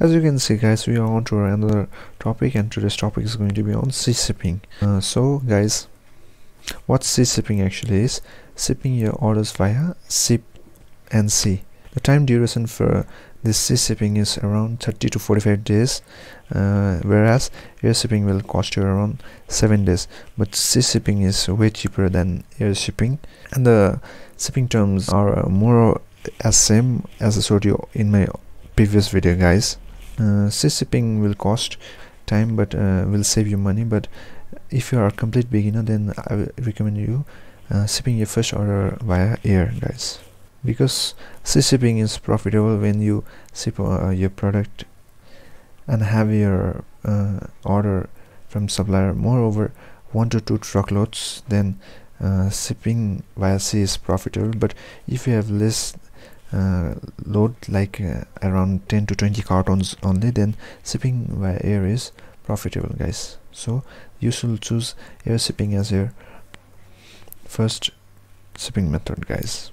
as you can see guys we are on to another topic and today's topic is going to be on sea shipping uh, so guys what sea shipping actually is? Shipping your orders via ship and sea. The time duration for this sea shipping is around 30 to 45 days uh, whereas air shipping will cost you around 7 days. But sea shipping is way cheaper than air shipping and the shipping terms are more as same as I showed you in my previous video guys uh, sea shipping will cost time but uh, will save you money. But if you are a complete beginner then I recommend you uh, shipping your first order via air guys. Because sea shipping is profitable when you ship uh, your product and have your uh, order from supplier. Moreover one to two truckloads then uh, shipping via sea is profitable. But if you have less uh, load like uh, around 10 to 20 cartons only then shipping via air is profitable guys. So you should choose air shipping as your first shipping method guys